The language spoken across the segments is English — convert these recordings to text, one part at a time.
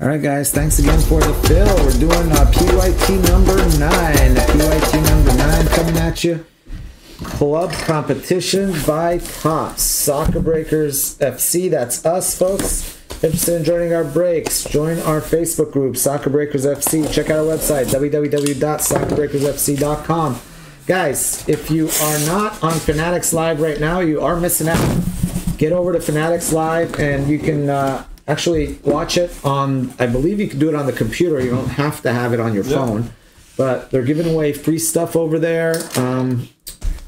All right, guys. Thanks again for the fill. We're doing uh, PYT number nine. PYT number nine coming at you. Club competition by Topps. Soccer Breakers FC. That's us, folks. Interested in joining our breaks? Join our Facebook group, Soccer Breakers FC. Check out our website, www.soccerbreakersfc.com. Guys, if you are not on Fanatics Live right now, you are missing out. Get over to Fanatics Live and you can uh, actually watch it on, I believe you can do it on the computer. You don't have to have it on your phone. But they're giving away free stuff over there. Um,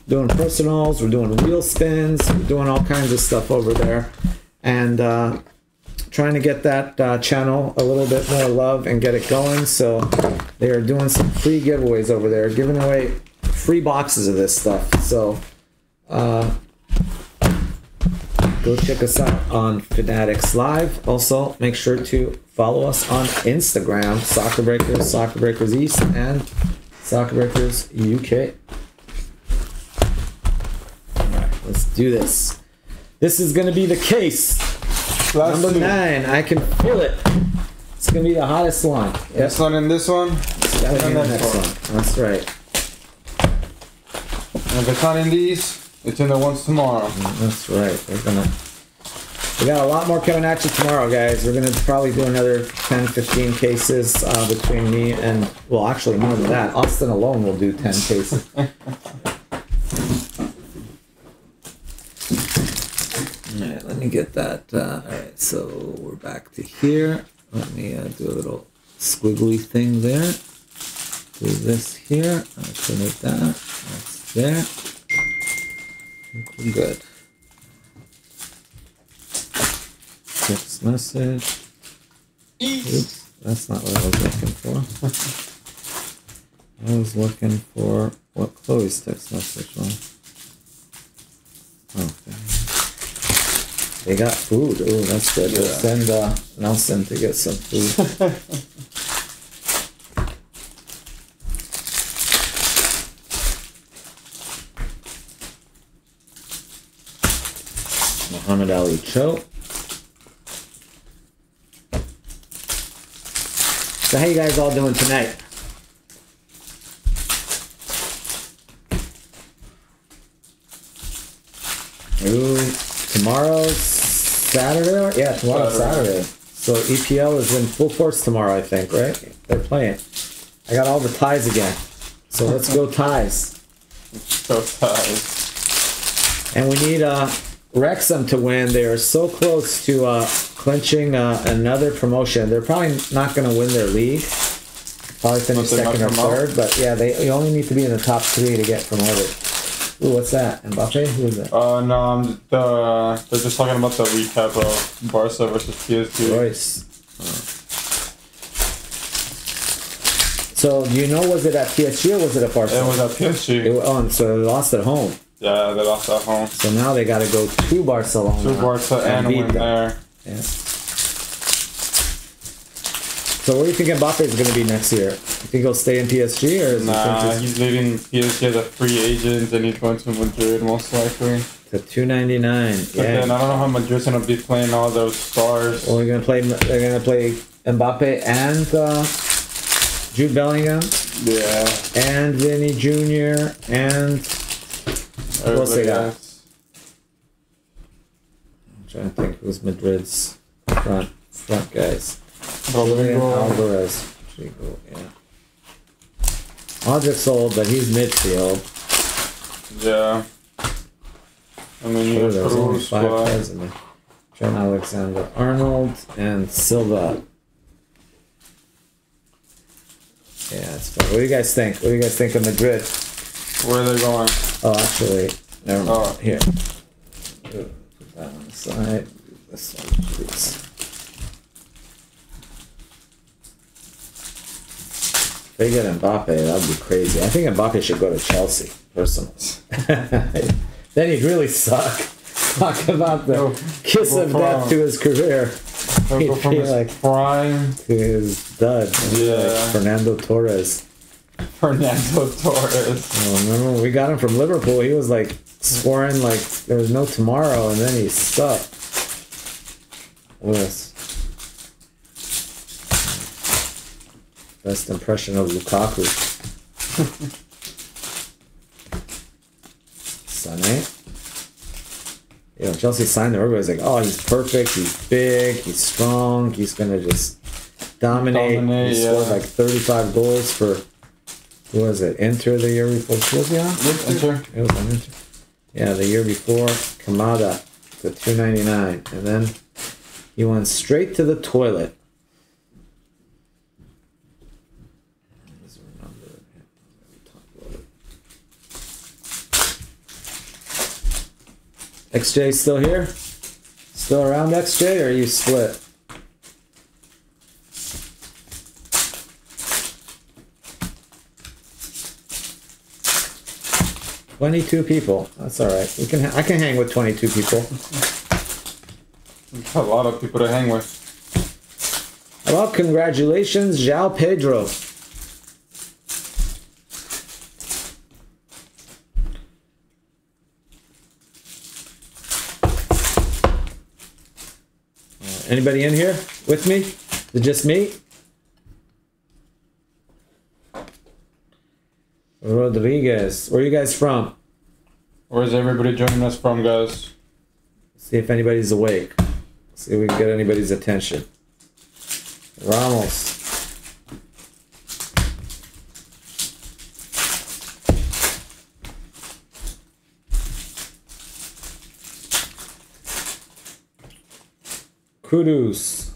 doing personals, we're doing wheel spins, we're doing all kinds of stuff over there. And uh, trying to get that uh, channel a little bit more love and get it going. So they are doing some free giveaways over there, giving away free boxes of this stuff. So uh, go check us out on Fanatics Live. Also, make sure to follow us on Instagram, Soccer Breakers, Soccer Breakers East, and Soccer Breakers UK. All right, let's do this. This is going to be the case. Last Number two. nine, I can feel it. It's gonna be the hottest one. Yep, This one and this one. gotta and the next one. one. That's right. And if it's not in these, it's in the ones tomorrow. That's right. We're gonna. We got a lot more coming at you tomorrow, guys. We're gonna probably do another 10, 15 cases uh, between me and well, actually more than that. Austin alone will do 10 cases. All right, let me get that. Uh, all right, so we're back to here. Let me uh, do a little squiggly thing there. Do this here. Alternate that. That's there. We're good. Text message. Oops, that's not what I was looking for. I was looking for what Chloe's text message was. Okay. They got food. Oh, that's good. We'll Yeah. send uh, Nelson to get some food. Muhammad Ali Cho. So how you guys all doing tonight? Ooh, tomorrow's Saturday? Yeah, tomorrow's Saturday. Saturday. So EPL is in full force tomorrow, I think, right? They're playing. I got all the ties again. So let's go ties. So ties. And we need uh, Wrexham to win. They are so close to uh, clinching uh, another promotion. They're probably not going to win their league. Probably finish second or out. third. But yeah, they you only need to be in the top three to get promoted. Ooh, what's that? Mbappe? Who is that? Uh, no, I'm, the, they're just talking about the recap of Barca versus PSG. Royce. So do you know was it at PSG or was it at Barca? It was at PSG. It oh, so they lost at home. Yeah, they lost at home. So now they got to go to Barcelona. To Barca and them. there. Yeah. So what do you think Mbappe is going to be next year? You think he'll stay in PSG or is Nah, he he's leaving PSG as a free agent and he's going to Madrid most likely. to two ninety nine? But then Yeah. I don't know how Madrid's gonna be playing all those stars. Well, we're gonna play. They're gonna play Mbappe and uh, Jude Bellingham Yeah. and Vinny Jr. and Who else they everybody got? else. I'm trying to think who's Madrid's front front guys. Julian Rodrigo. Alvarez. Rodrigo, yeah. Modric's old, but he's midfield. Yeah. I mean, you Oh, there's only five but players in there. Trent Alexander Arnold and Silva. Yeah, it's fun. What do you guys think? What do you guys think of Madrid? Where are they going? Oh, actually, never mind. Oh. Here. Put that on the side. This one, please. If they get Mbappe, that'd be crazy. I think Mbappe should go to Chelsea, personally. then he'd really suck. Talk about the Go- kiss of death to his career, He'd be like- prime to his dud. Yeah. Like Fernando Torres. Fernando Torres. Oh, remember when we got him from Liverpool? He was like scoring like there was no tomorrow, and then he sucked. Lewis. Best impression of Lukaku. Sané. You know, Chelsea signed him. Everybody's like, oh, he's perfect. He's big. He's strong. He's gonna just dominate. Dominate, he scored yeah. like 35 goals for who was it? Inter the year before. Was he on? Inter. It was on Inter. Yeah, the year before, Kamada to 299, and then he went straight to the toilet. Does it remember it? Talk about it. XJ still here? Still around XJ, or are you split? Twenty-two people. That's all right. We can. I can hang with twenty-two people. A lot of people to hang with. Well, congratulations, João Pedro. Uh, Anybody in here with me? Is it just me? Rodriguez. Where are you guys from? Where's everybody joining us from, guys? See if anybody's awake. See if we can get anybody's attention. Ramos. Kudus.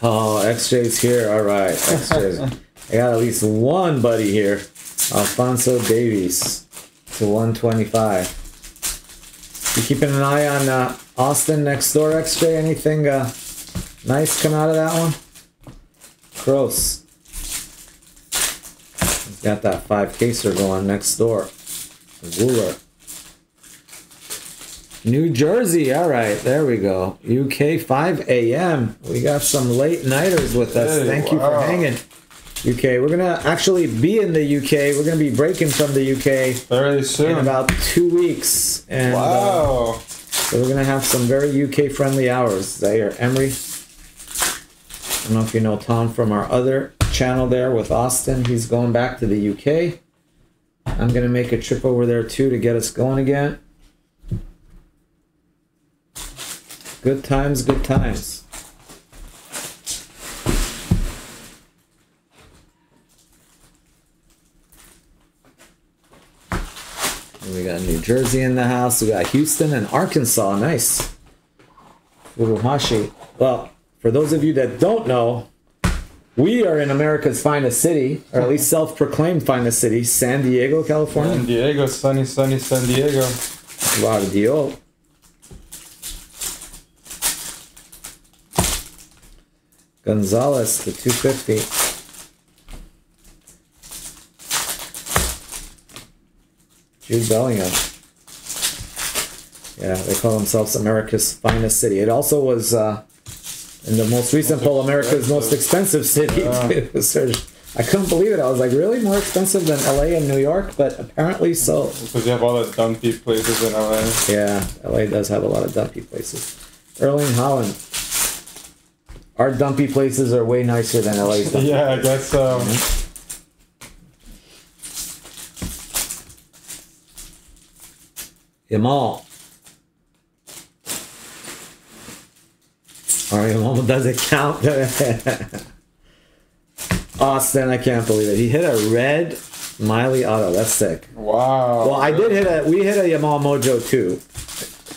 Oh, XJ's here. All right, XJ's. I got at least one buddy here. Alfonso Davies to 125. You keeping an eye on uh, Austin next door, XJ? Anything uh, nice come out of that one? Gross. He's got that five caser going next door. Wooler. New Jersey, all right, there we go. UK 5 a.m. We got some late nighters with us. Hey, Thank you for hanging. UK, we're gonna actually be in the UK. We're gonna be breaking from the UK Very in soon. about two weeks, and uh, wow. so we're gonna have some very UK friendly hours. Zaire Emery. I don't know if you know Tom from our other channel there with Austin. He's going back to the UK. I'm gonna make a trip over there too to get us going again. Good times, good times. We got New Jersey in the house. We got Houston and Arkansas. Nice. Furuhashi. Well, for those of you that don't know, we are in America's finest city, or at least self-proclaimed finest city, San Diego, California. San Diego, sunny, sunny San Diego. Guardio. Gonzalez to 250. Jude Bellingham. Yeah, they call themselves America's finest city. It also was uh, in the most recent poll, America's most expensive city. So I couldn't believe it. I was like, really more expensive than LA and New York? But apparently so. Because you have all the dumpy places in LA. Yeah, LA does have a lot of dumpy places. Erling Haaland. Our dumpy places are way nicer than LA's dumpy. Yeah, I guess um, so. Yamal. All right, Yamal does it count? Austin, I can't believe it. He hit a red Miley Auto. That's sick. Wow. Well, I did hit a. We hit a Yamal Mojo too.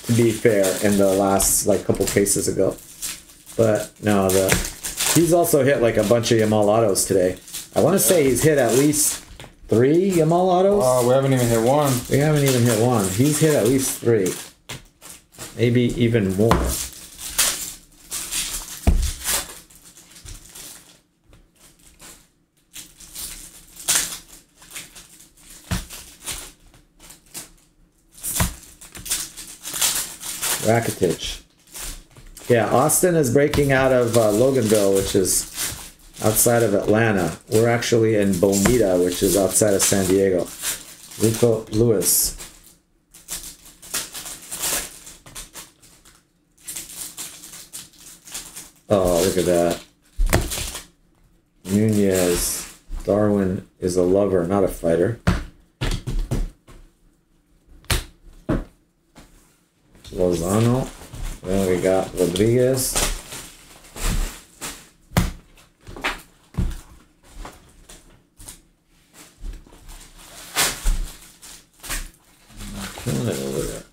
To be fair, in the last like couple cases ago, but no, the he's also hit like a bunch of Yamal autos today. I want to say he's hit at least three Yamal autos. Wow, we haven't even hit one. We haven't even hit one. He's hit at least three, maybe even more. Rakitic. Yeah, Austin is breaking out of uh, Loganville, which is outside of Atlanta. We're actually in Bonita, which is outside of San Diego. Rico Lewis. Oh, look at that. Nunez. Darwin is a lover, not a fighter. Lozano. Then we got Rodriguez. Killing it over there.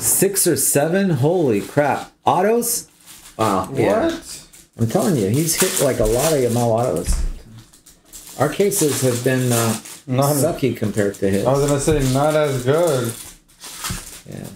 Six or seven? Holy crap. Autos? Wow. yeah. What? I'm telling you, he's hit like a lot of Yamal autos. Our cases have been uh, Not- sucky compared to his. I was gonna say not as good. Yeah.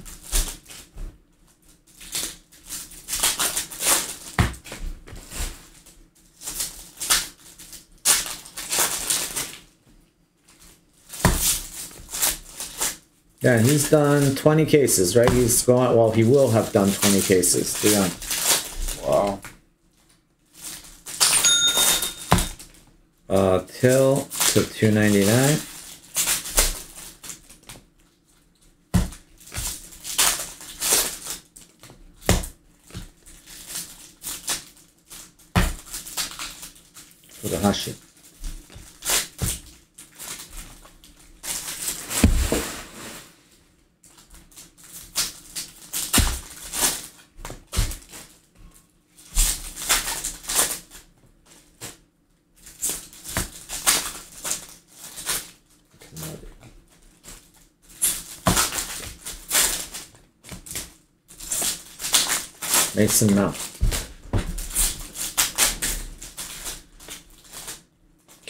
Yeah, he's done 20 cases, right? He's going, well, he will have done 20 cases. Dion. Wow. Uh, Till to 299. For the Hashi. Mason Mount.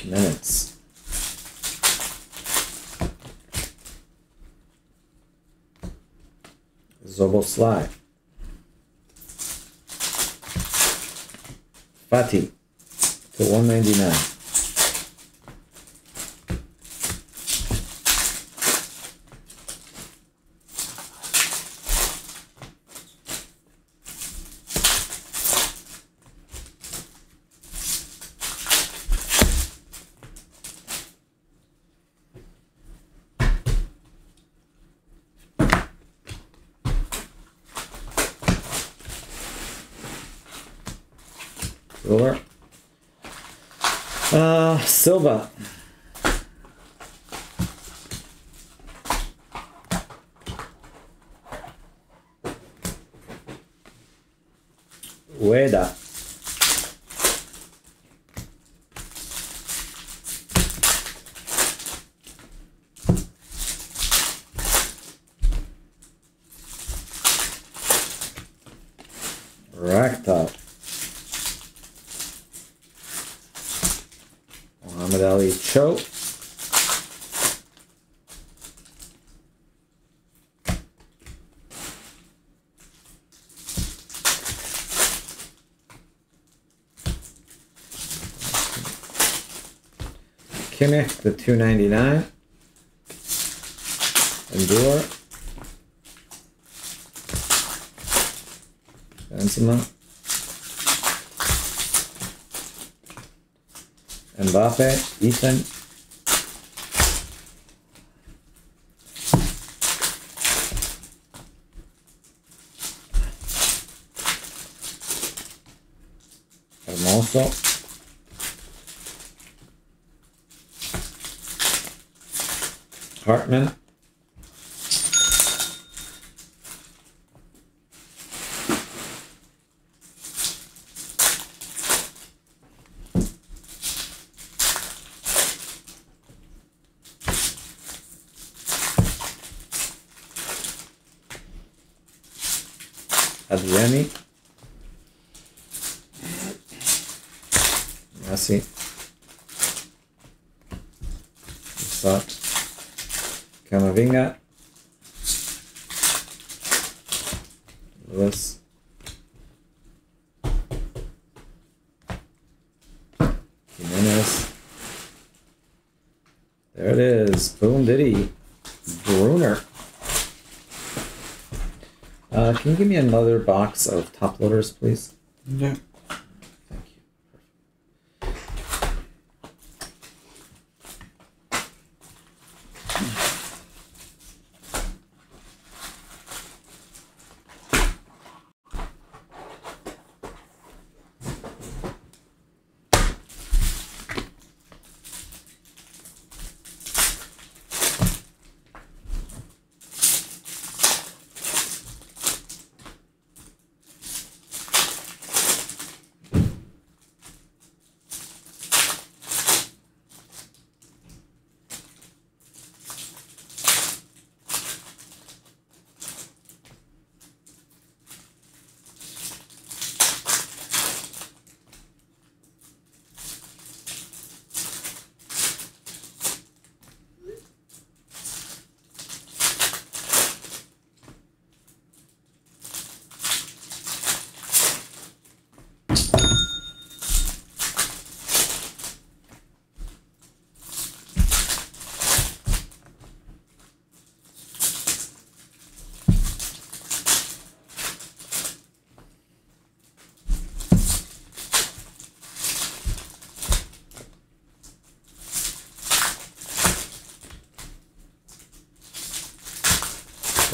Minutes. Zobo Sly. Fati to 199. Ruler. Uh, Silva. Ueda. Racktop. Muhammad Ali Cho. Kimmich, the 299. Endure. Benzema. Mbappe, Ethan. Hartman. Adriani. Messi. Start. Camavinga. Lewis. Jimenez. There it is. Boom diddy. Bruner. Uh, can you give me another box of top loaders, please?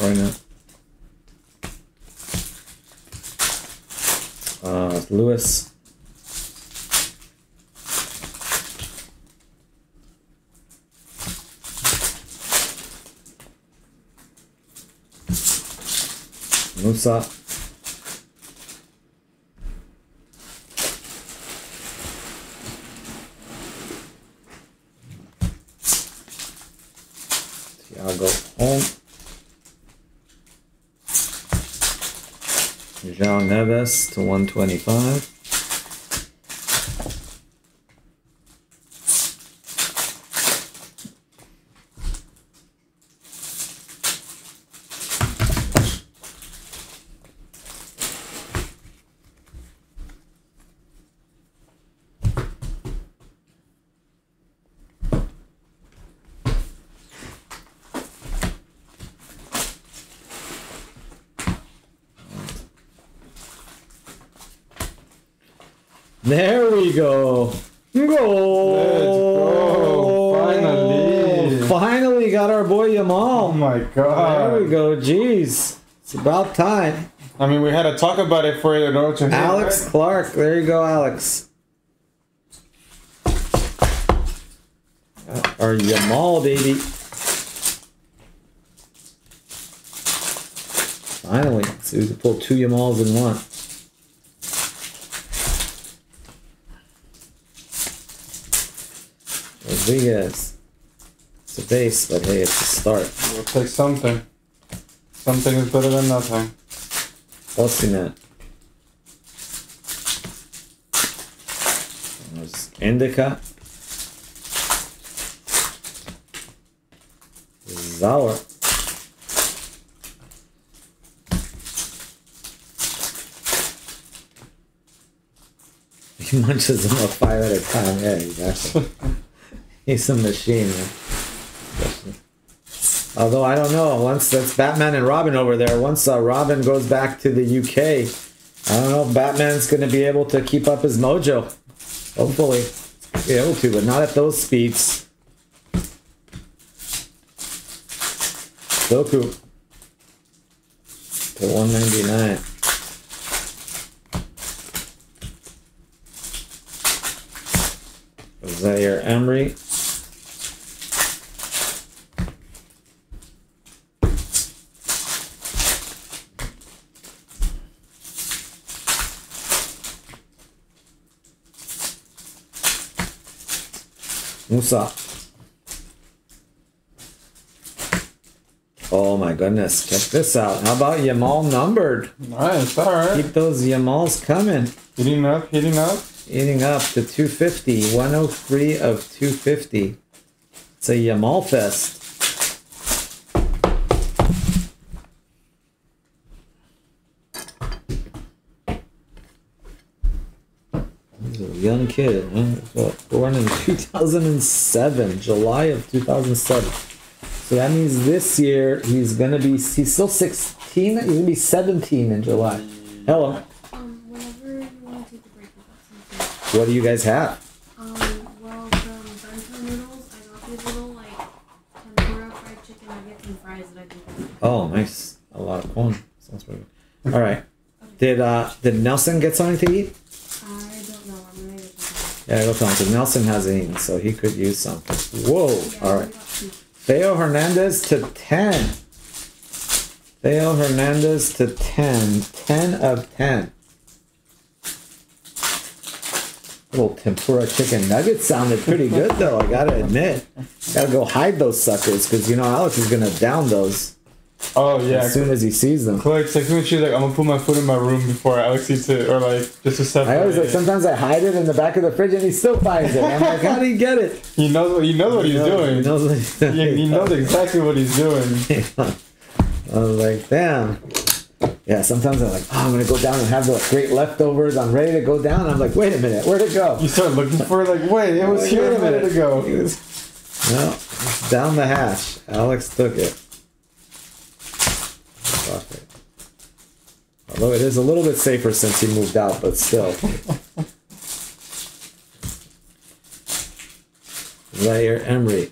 Right now. Uh, Lewis. Musa. Thiago home. Neves to 125. There we go. Goal. Go. Finally. Finally got our boy Yamal. Oh my god. There we go. Jeez. It's about time. I mean, we had to talk about it for in order to Alex right? Clark. There you go, Alex. Uh, our Yamal, baby. Finally. So we can pull two Yamals in one. Rodriguez. It's a base, but hey, it's a start. We'll take something. Something is better than nothing. Ossinet. There's Indica. Zauer. He munches them up five at a time. Yeah, exactly. He's a machine. Although I don't know, once that's Batman and Robin over there. Once uh, Robin goes back to the UK, I don't know if Batman's going to be able to keep up his mojo. Hopefully, be able to, but not at those speeds. Goku to 199. Zaire Emery. Musa. Oh my goodness, check this out. How about Yamal numbered? Nice, alright. Keep those Yamals coming. Heating up, heating up. Eating up to 250. 103 of 250. It's a Yamal fest. He's a young kid, Born in 2007, July of 2007. So that means this year he's gonna be, he's still 16, he's gonna be 17 in July. Hello, Um, whenever you want to take a break, what do you guys have? Um, well, from Bento Noodles, I got these little, like, tempura fried chicken nuggets and fries that I Oh, nice. A lot of corn. Sounds pretty good. All right. Did uh did Nelson get something to eat? I don't know. I'm gonna get some. Yeah, go because Nelson hasn't eaten, so he could use something. Whoa! All right. Theo Hernandez to ten. Theo Hernandez to 10. 10 of 10. Little tempura chicken nuggets sounded pretty good though, I gotta admit. Gotta go hide those suckers because you know Alex is gonna down those Oh yeah. as soon as he sees them. Like, like when she's like, I'm gonna put my foot in my room before Alex eats it, or like just to separate. I always like sometimes I hide it in the back of the fridge and he still finds it. I'm like, how do you get it? He knows what he knows what he's knows- doing. He knows what he's doing. He knows exactly what he's doing. I was like, damn. Yeah, sometimes I'm like, oh, I'm gonna go down and have the great leftovers. I'm ready to go down. I'm like, wait a minute, where'd it go? You start looking for it, like, wait, it was Like, here a minute ago. He was- No, down the hatch. Alex took it. Although it is a little bit safer since he moved out, but still. Zaire Emery.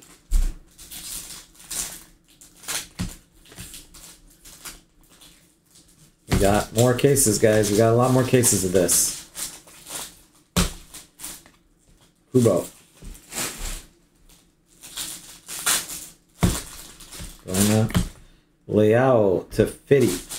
We got more cases, guys. We got a lot more cases of this. Kubo. Going up. Leao to Fitty.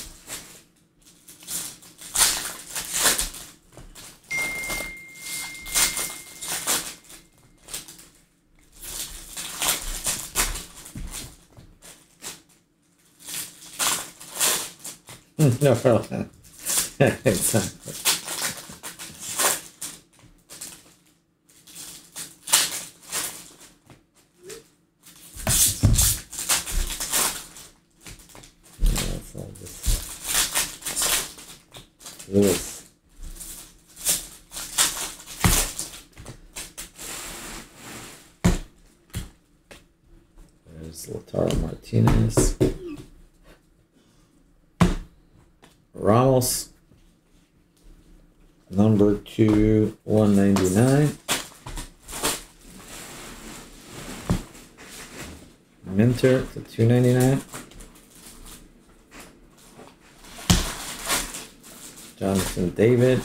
no problem. exactly. Yeah, that's all this. Lewis. There's Lautaro Martinez. Ramos. Number two, 199. Minter to 299. Jonathan David.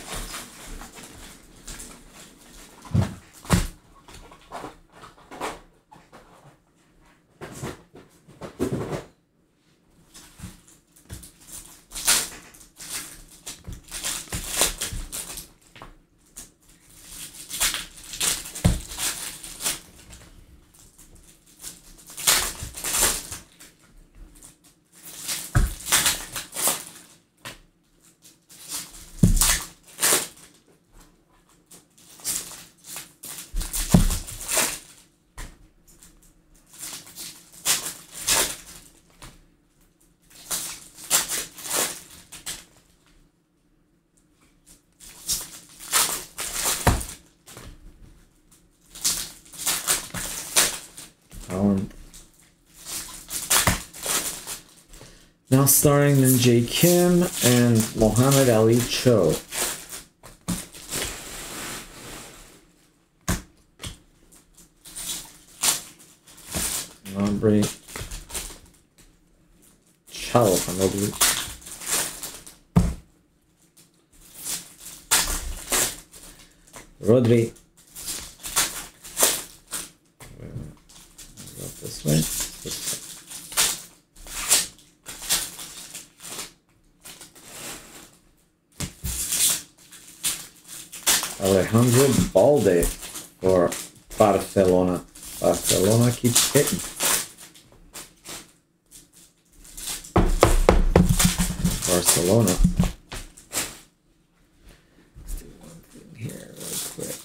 Howard. Now starring in J. Kim and Mohammed Ali Cho. Aubrey Chow, Hanobu. Rodri. Go this way. This way. Alejandro Balde for Barcelona. Barcelona keeps hitting. Barcelona. Let's do one thing here real quick.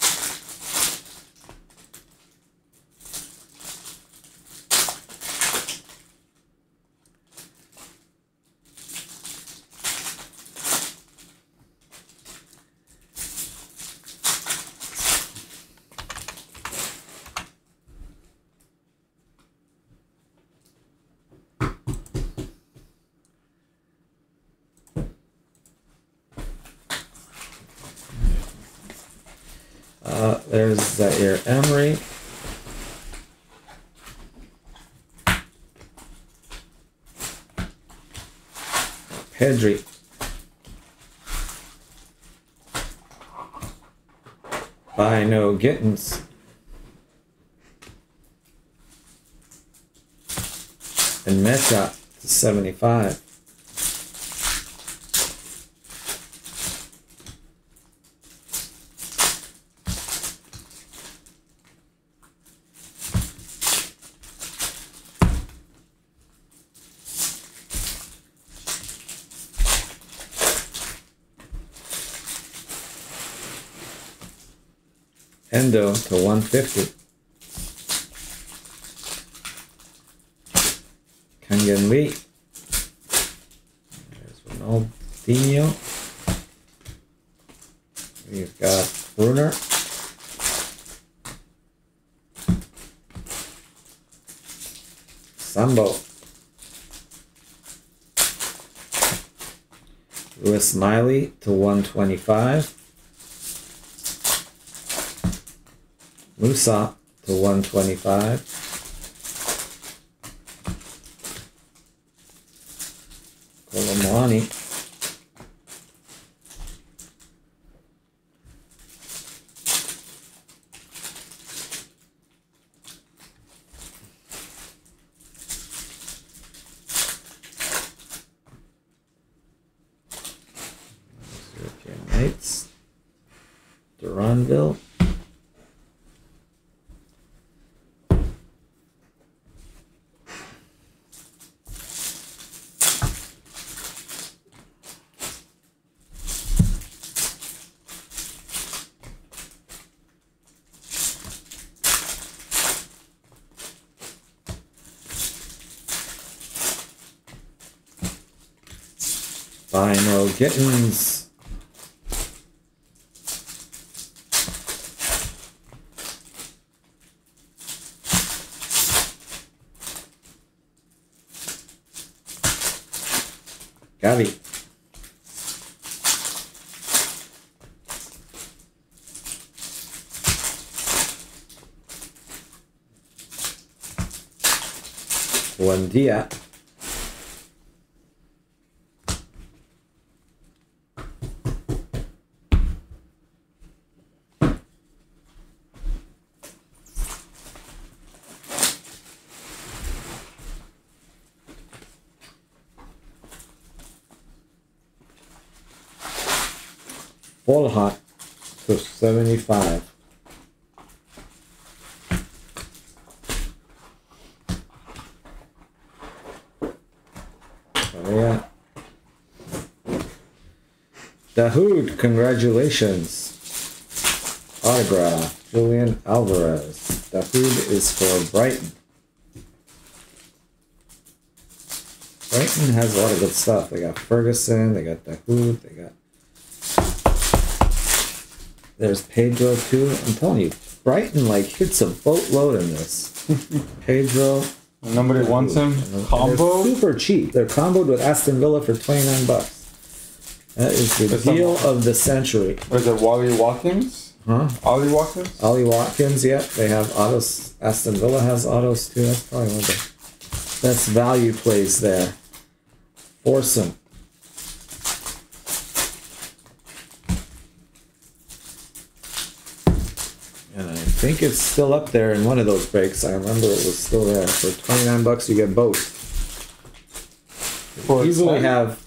Uh, there's Zaire Emery. Pedri. Bynoe-Gittens. And Meta to 75. Endo to 150. Kang-in Lee. There's Ronaldinho. We've got Bruner. Sambo. Lewis Miley to 125. Musa to 125. Kolo Muani. Knights. Duranville. Final Gittins. Gavi. Buen dia. Full hot to 75. Oh yeah. Congratulations. Autograph, Julian Alvarez. Dahoud is for Brighton. Brighton has a lot of good stuff. They got Ferguson, they got Dahoud, they got there's Pedro too. I'm telling you, Brighton like hits a boatload in this. Pedro. Nobody wants him. Combo. Super cheap. They're comboed with Aston Villa for 29 bucks. That is the That's deal not- of the century. Is it Wally Watkins? Huh? Ollie Watkins? Ollie Watkins, yeah. They have autos. Aston Villa has autos too. That's probably one of the best value plays there. Foursome. And I think it's still up there in one of those breaks. I remember it was still there. For 29 bucks, you get both. For easily 10? have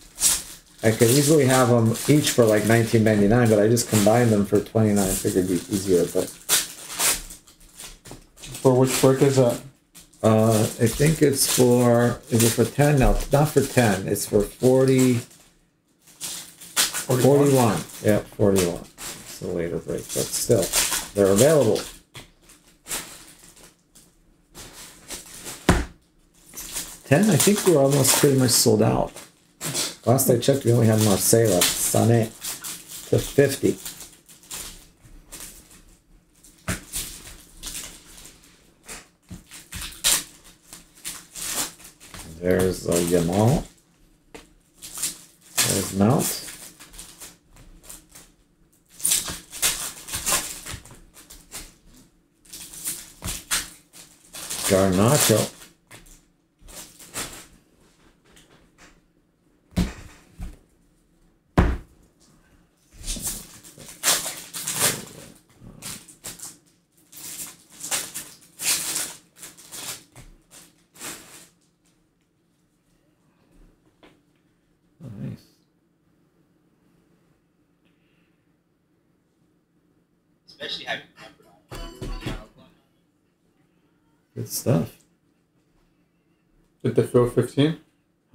I could easily have them each for like 19.99, but I just combined them for 29. I Figured it'd be easier, but For which brick is that? uh, I think it's for is it for 10? No, it's not for 10. It's for 40, 41. Yeah, 41. It's a later break, but still, they're available. Ten, I think we're almost pretty much sold out. Last I checked, we only had left. Sané to 50. There's uh, Yamal. There's Mount. Garnacho. Nice. Especially having Lampard on. Good stuff. Did they fill 15?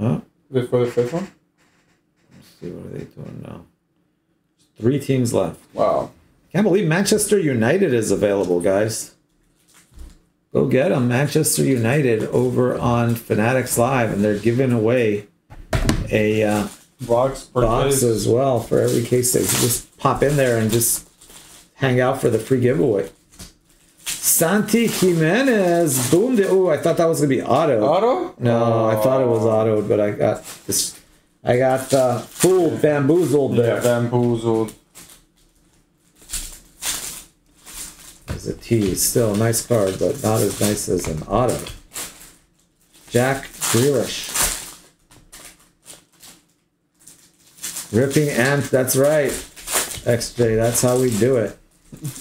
Huh? Did they fill the fifth one? Let's see what are they doing now. Three teams left. Wow. Can't believe Manchester United is available, guys. Go get them, Manchester United, over on Fanatics Live, and they're giving away a uh, Box box case. as well for every case. They just pop in there and just hang out for the free giveaway. Santi Gimenez, boom! Oh, I thought that was gonna be auto. Auto? No, I thought it was auto, but I got this. I got uh, fooled, bamboozled Yeah, there. bamboozled. There's a T. Still a nice card, but not as nice as an auto. Jack Grealish. Ripping and that's right. XJ, that's how we do it.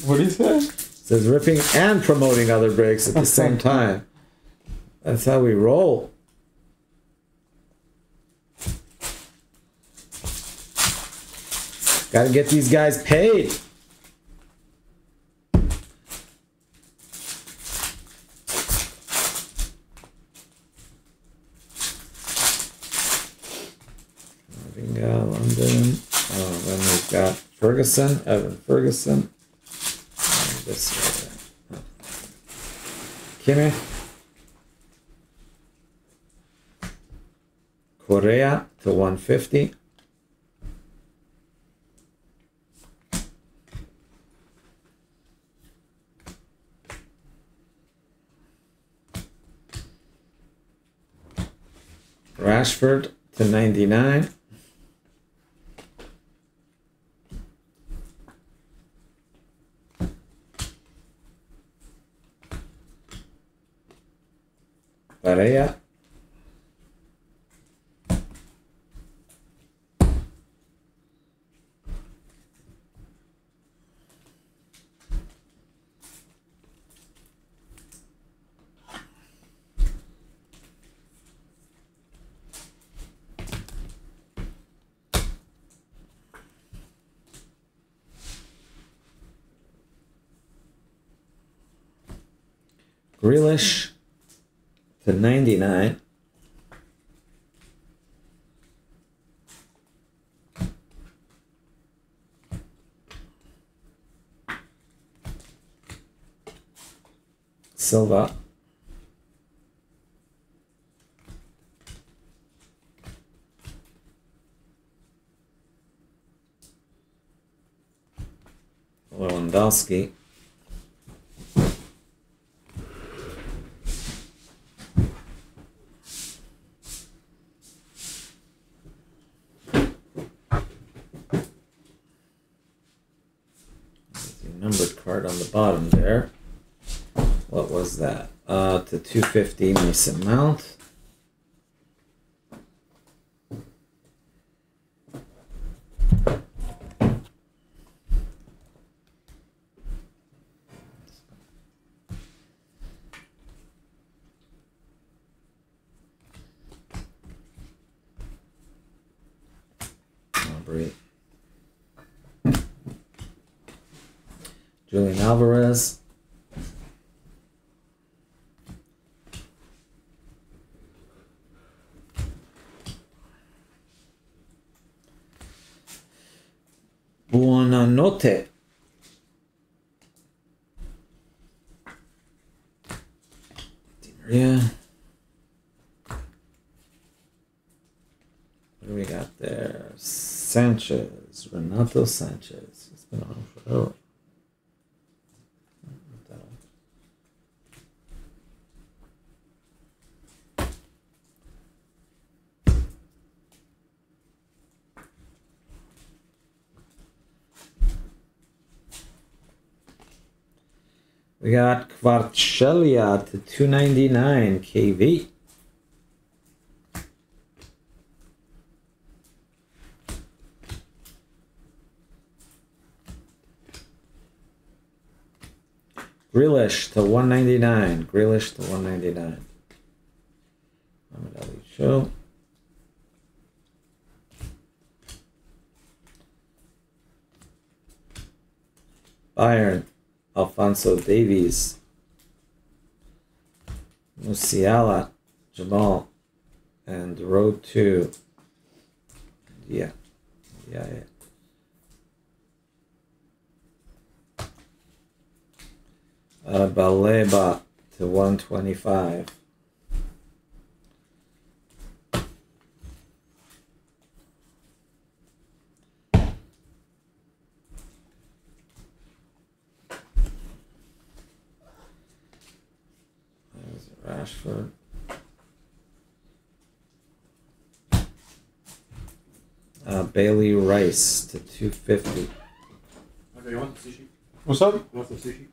What do you say? says ripping and promoting other breaks at the same time. That's how we roll. Gotta get these guys paid. Nottingham, London. Oh, then we've got Ferguson, Evan Ferguson. This guy. Kimmich. Correa to 150. Rashford to 99. Barea. Grealish 99. Silva. Lewandowski. The numbered card on the bottom there. What was that? Uh, to 250 Mason Mount. Julian Alvarez. Di Maria. What do we got there? Sanchez. Renato Sanchez. It's been on forever. We got Kvaratskhelia to 299 KV. Grealish to 199. Grealish to 199. Muhammad Show. Bayern. Alphonso Davies, Musiala, Jamal, and Road to, yeah, yeah, yeah. Uh, Baleba to 125. There's Rashford. Uh, Bailey Rice to 250. Okay, you want the sushi? What's up? You want some sushi?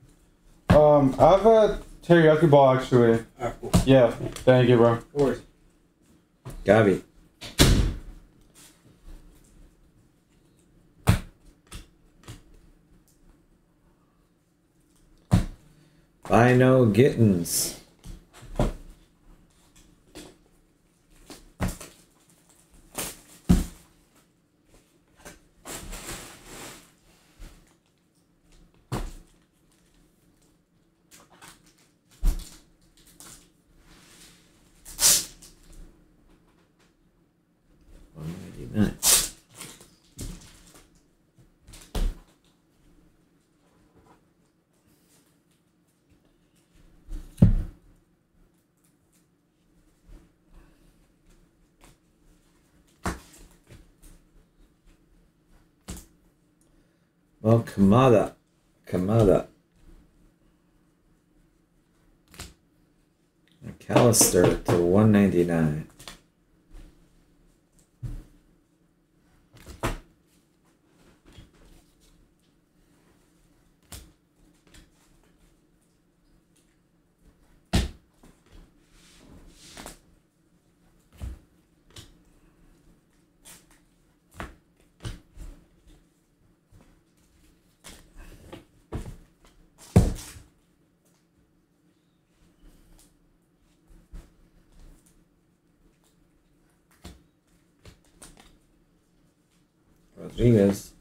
Um, I have a teriyaki ball actually. Alright, cool. Yeah, thank you, bro. No worries. Gavi. Bynoe-Gittens. Oh, well, Kamada. Kamada. Mac Allister to 199. Rodriguez.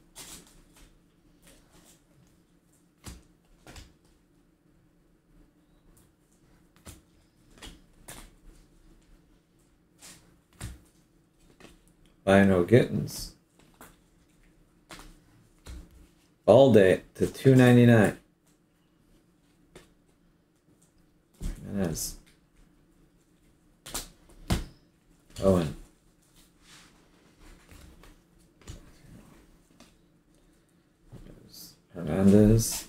Bynoe-Gittens. All day to two ninety nine. Gimenez. Owen. There's Hernandez.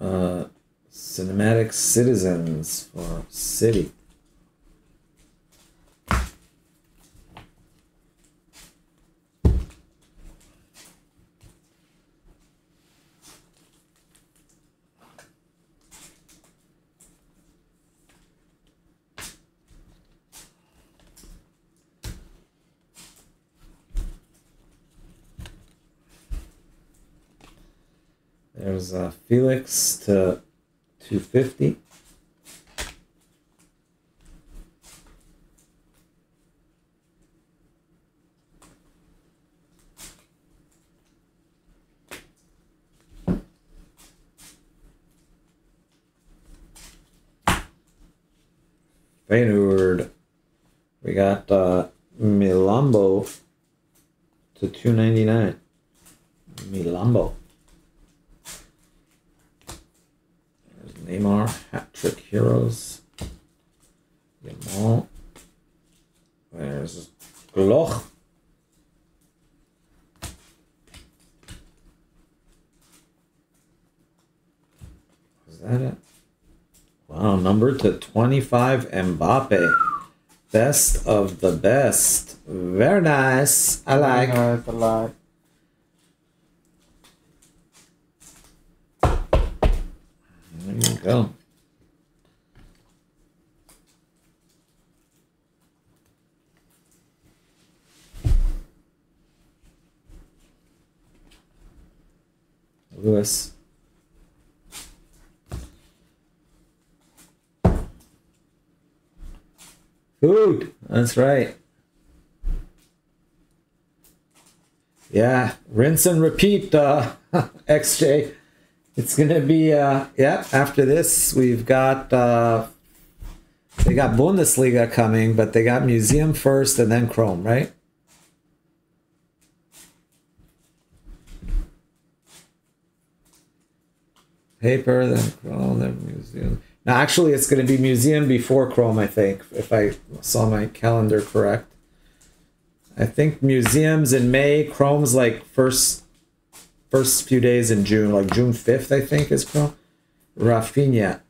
Uh, cinematic citizens for city. There's uh, Felix to 250. Feyenoord. We got uh, Milambo to 299. Milambo. There's Neymar, hat trick heroes. Yamal. There's Gloch. Is that it? Wow, number to 25 Mbappe. Best of the best. Very nice. I like. Nice, a lot. There you go. Lewis. Food. That's right. Yeah, rinse and repeat, uh, XJ. It's gonna be uh yeah, after this we've got uh they got Bundesliga coming, but they got Museum first and then Chrome, right? Paper, then Chrome, then Museum. Now actually it's gonna be Museum before Chrome, I think, if I saw my calendar correct. I think museums in May, Chrome's like first first few days in June, like June 5th, I think is Chrome. Rafinha.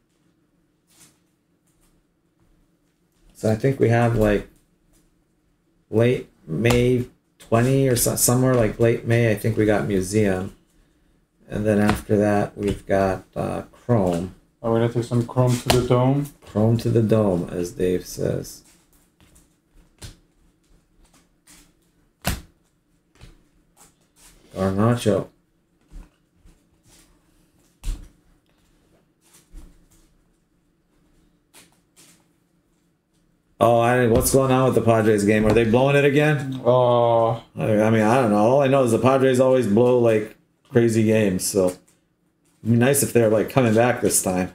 So I think we have like late May 20 or so, somewhere like late May, I think we got museum. And then after that, we've got uh, Chrome. Are we gonna take some chrome to the dome? Chrome to the dome, as Dave says. Garnacho. Oh, I what's going on with the Padres game? Are they blowing it again? Oh, I I mean, I don't know. All I know is the Padres always blow like crazy games, so it'd be nice if they're like coming back this time.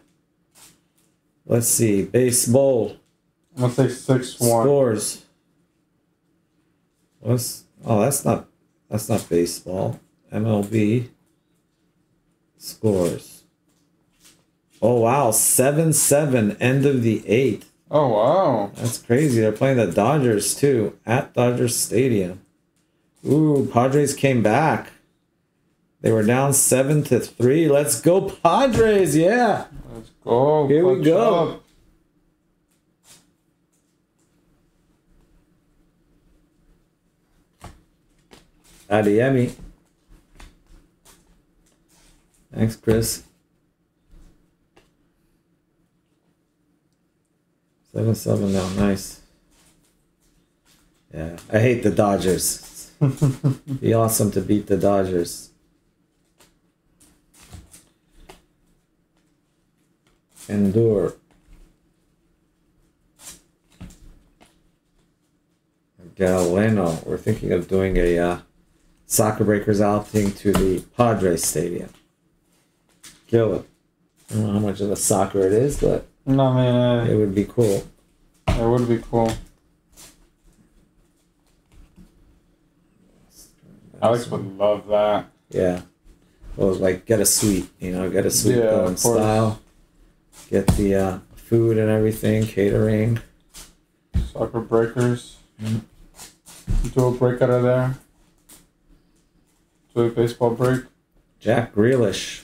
Let's see. Baseball I'm gonna say six one. scores. What's oh that's not that's not baseball. MLB scores. Oh wow, seven seven, end of the eighth. Oh wow. That's crazy. They're playing the Dodgers too at Dodger Stadium. Ooh, Padres came back. They were down seven to three. Let's go, Padres! Yeah. Let's go. Here we go. up. Adeyemi. Thanks, Chris. Seven seven now. Nice. Yeah, I hate the Dodgers. Be awesome to beat the Dodgers. Endure. Galeno. We're thinking of doing a uh, soccer breakers outing to the Padres Stadium. Kill it. I don't know how much of a soccer it is, but No, man, it would be cool. uh, it would be cool. Alex would love that. Yeah. Well, like get a suite, you know, get a suite Yeah, going style. Get the uh, food and everything, catering. Soccer breakers. Mhm. Do a break out of there. Do a baseball break. Jack Grealish.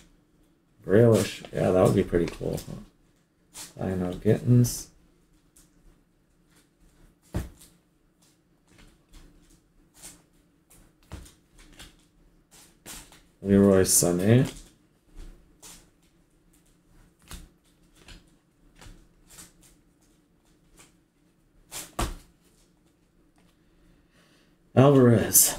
Grealish. Yeah, that would be pretty cool. Huh? I know Gittens. Leroy Sané. Alvarez.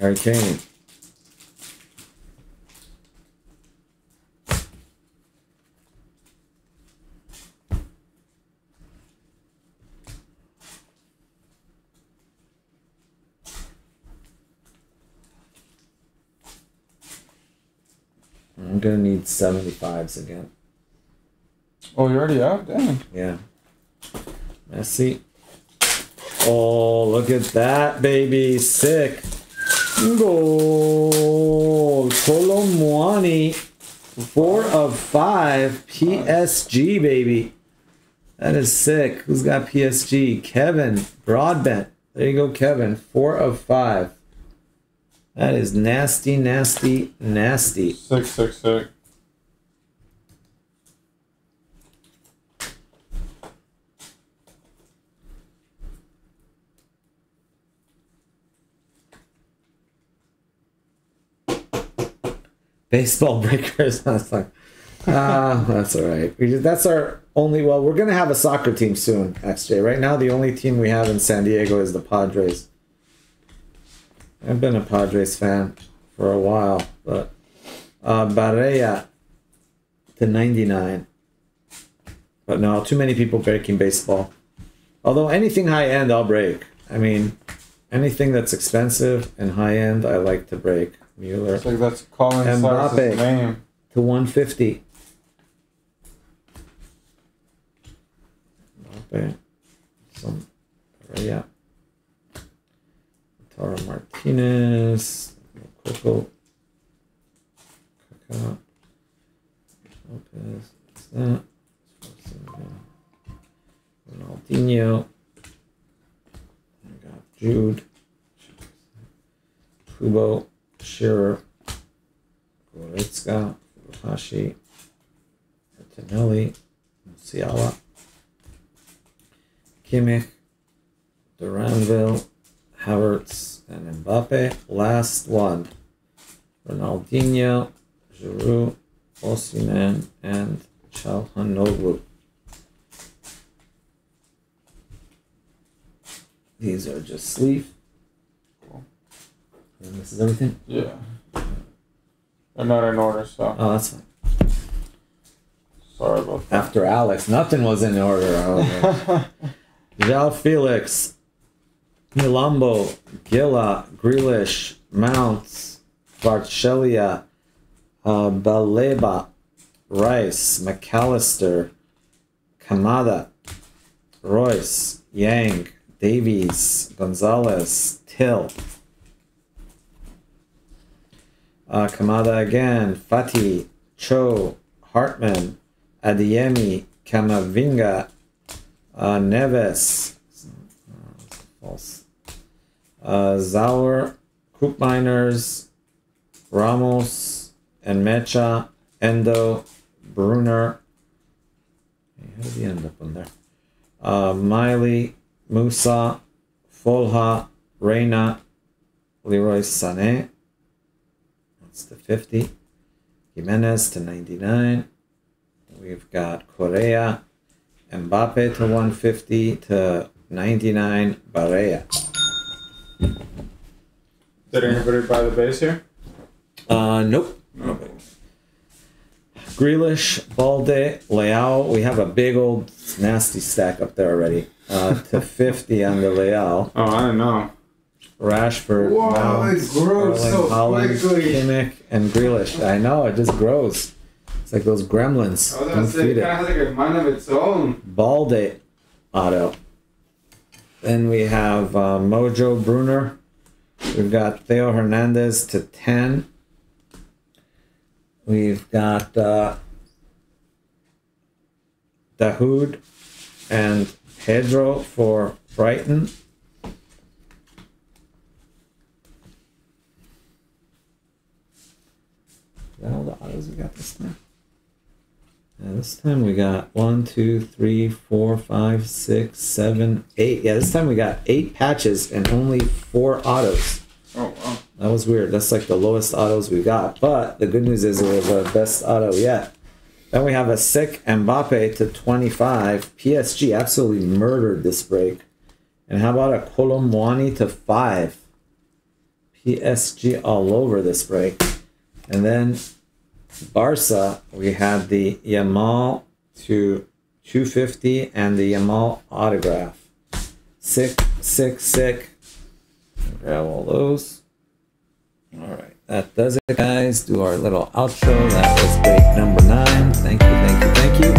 Harry Kane. I'm gonna need 75s again. Oh, you already out? Dang. Yeah. Messi. Oh, look at that, baby. Sick. Goal. Kolo Muani. Four of five. PSG, baby. That is sick. Who's got PSG? Kevin Broadbent. There you go, Kevin. Four of five. That is nasty, nasty, nasty. Sick, sick, sick. baseball breakers. Was like, ah, that's all right. We just, that's our only. Well, we're gonna have a soccer team soon, XJ. Right now, the only team we have in San Diego is the Padres. I've been a Padres fan for a while, but uh, Barrea to ninety nine. But no, too many people breaking baseball. Although anything high end, I'll break. I mean, anything that's expensive and high end, I like to break. Mueller It's like that's Colin Mbappe. Name. to 150. Mbappe. Some, yeah. Tara Martinez. Coco. Kaká. Lopez. What's that? Ronaldinho. We got Jude. Kubo. Shearer. Goretzka, Furuhashi, Martinelli, Musiala, Kimmich, Duranville, Havertz, and Mbappe. Last one. Ronaldinho, Giroud, Osimhen, and Calhanoglu. These are just sleeve. Cool. And this is everything? Yeah. They're not in order, so Oh, that's fine. sorry about that. After Alex, nothing was in order. João Felix, Milambo, Gilla, Grealish, Mounts, Varchelia, uh, Baleba, Rice, Mac Allister, Kamada, Reus, Yang, Davies, Gonzalez, Till. Uh, Kamada again. Fati, Cho, Hartman, Adeyemi, Camavinga, uh, Neves. Uh, Sauer, Ramos, and Mecha, Endo, Bruner. How did he end up on there? Uh, Miley, Musa, Folha, Reina, Leroy Sané. That's the 50. Gimenez to 99. We've got Correa, Mbappe to 150 to 99, Barea. Did anybody buy the base here? Uh, nope. Okay. Grealish, Balde, Leao. We have a big old nasty stack up there already. Uh, to 50 on the Leao. Oh, I don't know. Rashford, Whoa, Mount, it grows Sterling, so Haaland, quickly. Kimmich, and Grealish. I know it just grows. It's like those gremlins. I was Don't gonna say, it it. kind of has like a mind of its own. Balde auto. Then we have uh, Mojo Bruner. We've got Theo Hernandez to 10. We've got uh, Dahoud and Pedro for Brighton. All the autos we got this time? Yeah, this time we got one, two, three, four, five, six, seven, eight. Yeah, this time we got eight patches and only four autos. Oh, wow. That was weird. That's like the lowest autos we got. But the good news is it was our best auto yet. Then we have a sick Mbappe to 25. PSG absolutely murdered this break. And how about a Kolo Muani to 5? PSG all over this break. And then Barca, we had the Yamal to 250 and the Yamal autograph. Sick, sick, sick. Grab all those. All right, that does it, guys. Do our little outro. That was break number nine. Thank you, thank you, thank you.